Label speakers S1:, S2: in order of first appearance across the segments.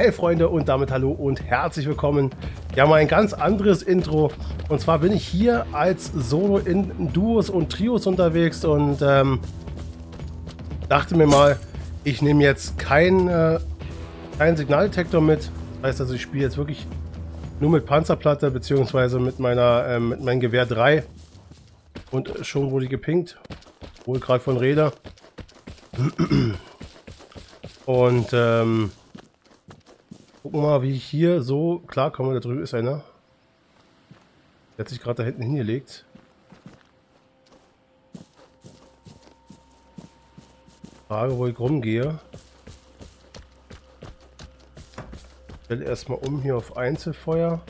S1: Hey Freunde und damit hallo und herzlich willkommen. Ja, mal ein ganz anderes Intro. Und zwar bin ich hier als Solo in Duos und Trios unterwegs und ähm, dachte mir mal, ich nehme jetzt keinen äh, kein Signaldetektor mit. Das heißt also, ich spiele jetzt wirklich nur mit Panzerplatte beziehungsweise mit meiner ähm, mit meinem Gewehr 3. Und schon wurde die gepinkt. Wohl gerade von Räder. Und ähm, Gucken wir mal, wie ich hier so klarkomme. Da drüben ist einer. Der hat sich gerade da hinten hingelegt. Frage, wo ich rumgehe. Stelle erstmal um hier auf Einzelfeuer.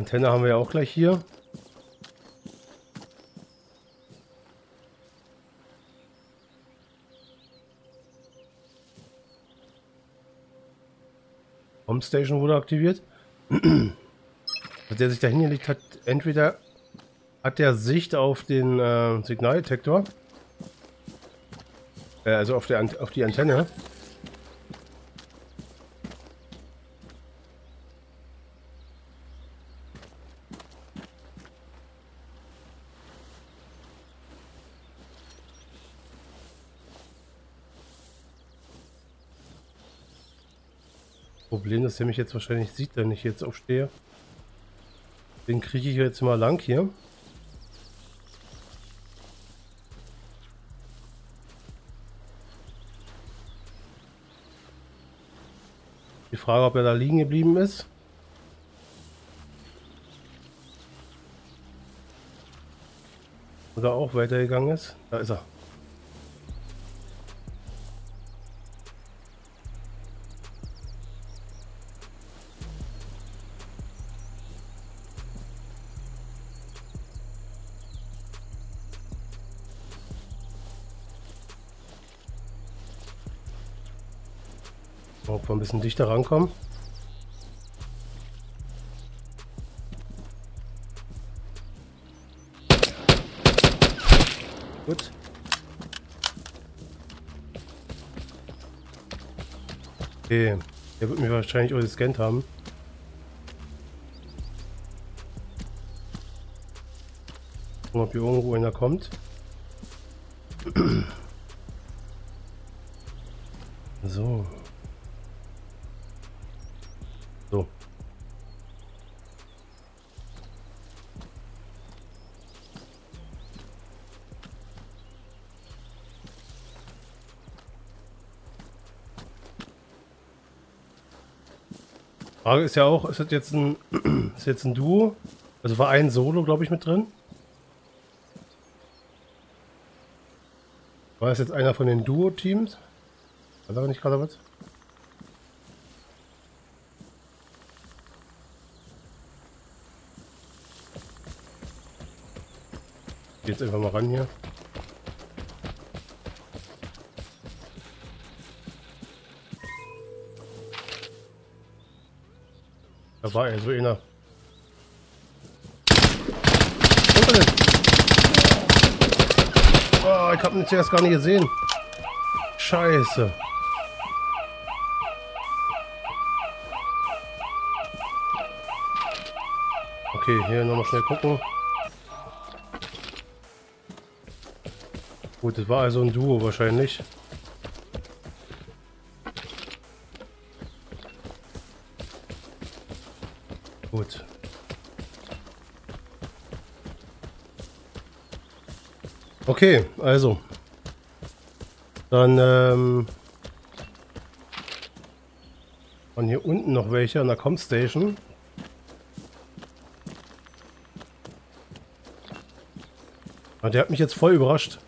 S1: Antenne haben wir ja auch gleich hier. Home Station wurde aktiviert. der sich da hingelegt hat, entweder hat der Sicht auf den äh, Signaldetektor, äh, also auf, der, auf die Antenne, Problem, dass er mich jetzt wahrscheinlich sieht, wenn ich jetzt aufstehe. Den kriege ich jetzt mal lang hier. Die Frage, ob er da liegen geblieben ist. Oder auch weitergegangen ist. Da ist er. Ob wir ein bisschen dichter rankommen. Gut. Okay. Der wird mich wahrscheinlich auch gescannt haben. Gucken, ob hier irgendwo einer kommt. So. Frage ist ja auch, ist das jetzt ein, ist jetzt ein Duo? Also war ein Solo, glaube ich, mit drin. War das jetzt einer von den Duo-Teams? War da nicht gerade was? jetzt einfach mal ran hier. Da war er, so einer. Oh, ich habe ihn zuerst gar nicht gesehen. Scheiße. Okay, hier nochmal schnell gucken. Gut, das war also ein Duo wahrscheinlich. Okay, also. Dann ähm, von hier unten noch welche an der Comstation. Ah, der hat mich jetzt voll überrascht.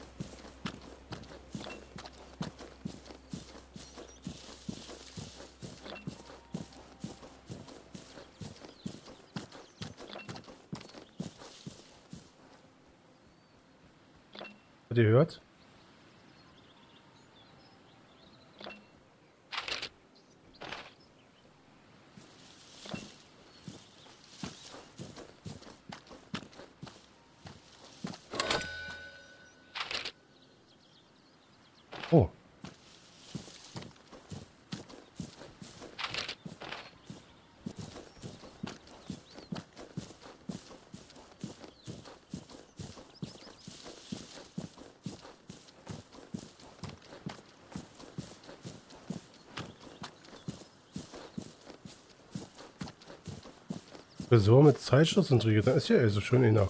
S1: Tresor mit Zeitschluss und Riegel. Dann ist ja eh so schön inner.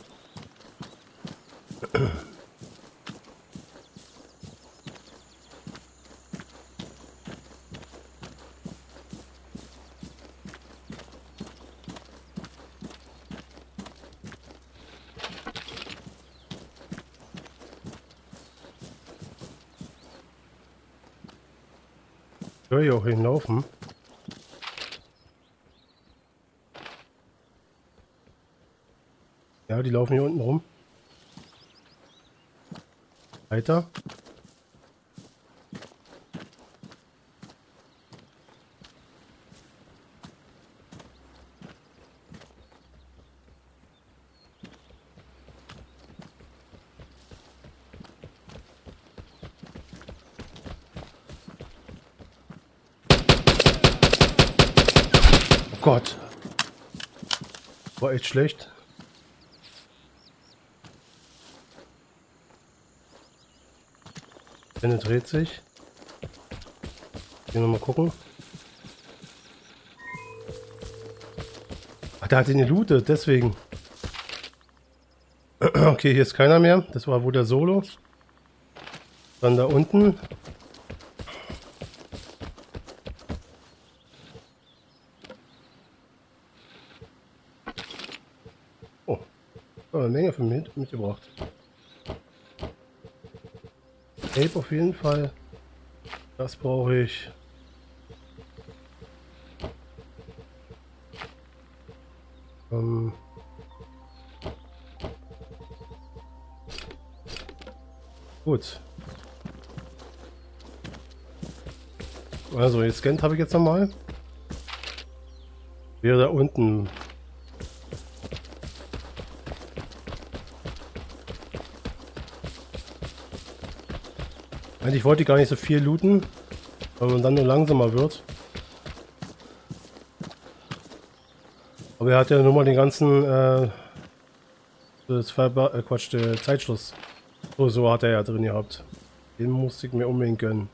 S1: höre hier auch hinlaufen. Ja, die laufen hier unten rum. Weiter. Gott. War echt schlecht. Benne dreht sich. Gehen wir mal gucken. Ach, der hat ihn gelootet, deswegen. Okay, hier ist keiner mehr. Das war wohl der Solo. Dann da unten. eine Menge von mit, mitgebracht. Tape auf jeden Fall. Das brauche ich. Ähm Gut. Also, gescannt habe ich jetzt nochmal. Wäre da unten Eigentlich wollte ich gar nicht so viel looten, weil man dann nur langsamer wird. Aber er hat ja nur mal den ganzen äh, Verba äh, Quatsch, Zeitschluss. So, so hat er ja drin gehabt. Den musste ich mir unbedingt gönnen.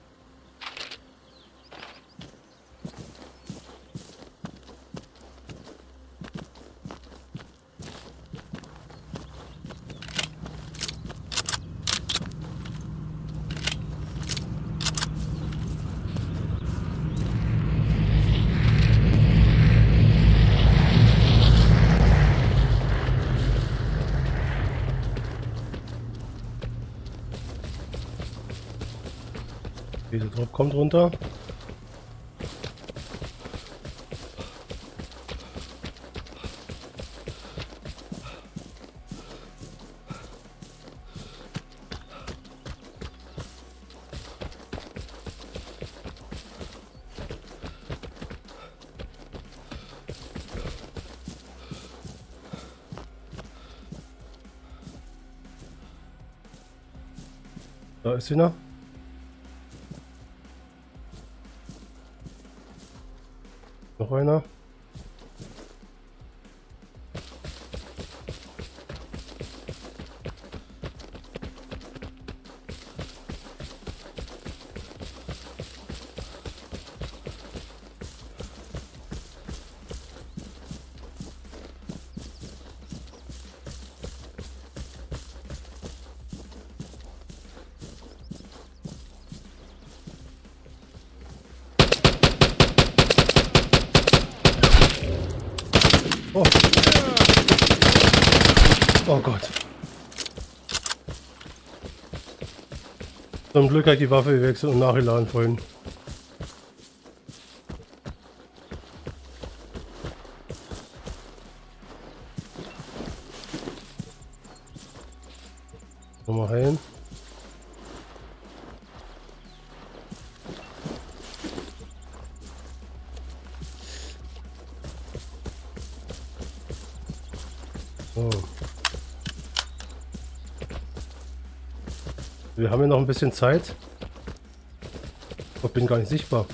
S1: Drop kommt runter. Da ist sie noch. Noch einer. Oh Gott. Zum Glück hat die Waffe gewechselt und nachgeladen vorhin. Nochmal. So. Wir haben ja noch ein bisschen Zeit. Ich bin gar nicht sichtbar.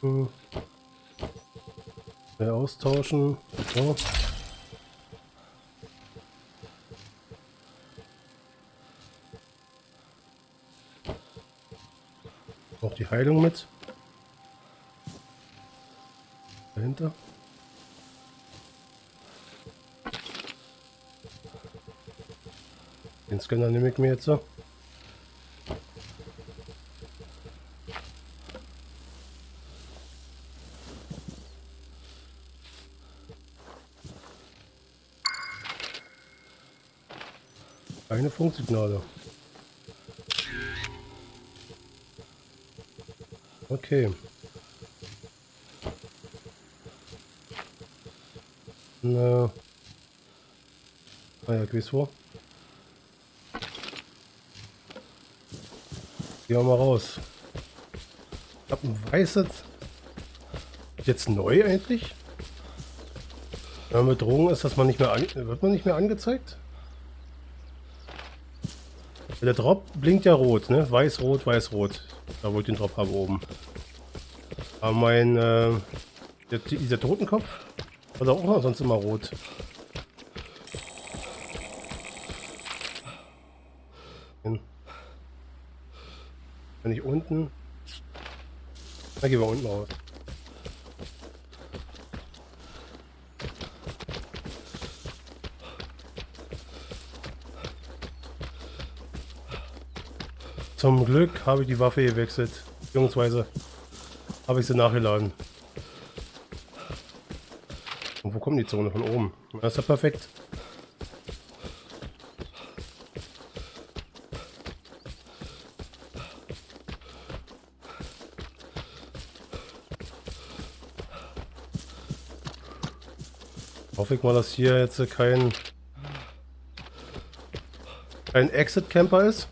S1: Hm. Austauschen. So. Die Heilung mit. Dahinter. Den Scanner nehme ich mir jetzt so. Keine Funksignale. Okay. Na. Ah ja, gewiss vor. Gehen wir mal raus. Ich hab ein weißes. Jetzt neu eigentlich? Wenn man Bedrohung ist, dass man nicht mehr wird man nicht mehr angezeigt? Der Drop blinkt ja rot, ne? Weiß, rot, weiß, rot. Da wollte ich den Drop haben oben. Aber mein, äh, der, dieser Totenkopf war doch auch sonst immer rot. Wenn ich unten... Dann gehen wir unten raus. Zum Glück habe ich die Waffe gewechselt. Beziehungsweise habe ich sie nachgeladen. Und wo kommt die Zone? Von oben. Das ist ja perfekt. Hoffe ich mal, dass hier jetzt kein ein Exit Camper ist.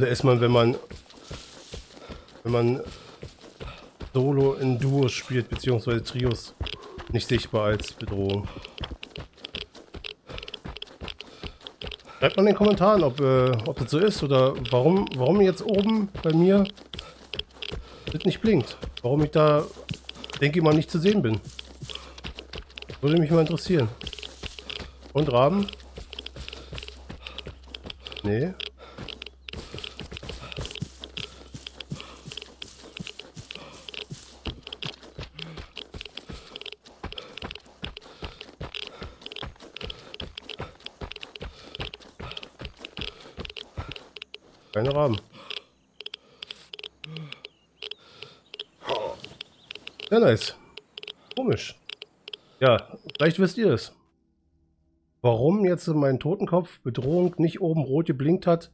S1: Oder ist man, wenn man wenn man Solo in Duos spielt, beziehungsweise Trios, nicht sichtbar als Bedrohung? Schreibt mal in den Kommentaren, ob, äh, ob das so ist oder warum, warum jetzt oben bei mir das nicht blinkt. Warum ich da, denke ich mal, nicht zu sehen bin. Würde mich mal interessieren. Und Raben? Nee. Keine Raben. Sehr nice. Komisch. Ja, vielleicht wisst ihr es. Warum jetzt mein Totenkopf Bedrohung nicht oben rot geblinkt hat,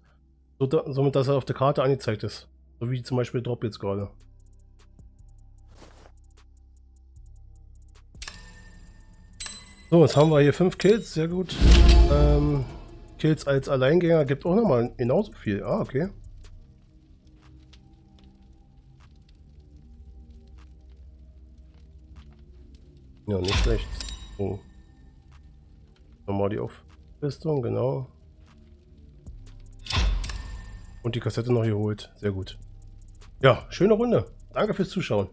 S1: so da, somit dass er auf der Karte angezeigt ist. So wie zum Beispiel Drop jetzt gerade. So, jetzt haben wir hier fünf Kills, sehr gut. Ähm, Kills als Alleingänger gibt auch nochmal genauso viel. Ah, okay. Ja, nicht schlecht. So. Nochmal die Aufrüstung, genau. Und die Kassette noch geholt. Sehr gut. Ja, schöne Runde. Danke fürs Zuschauen.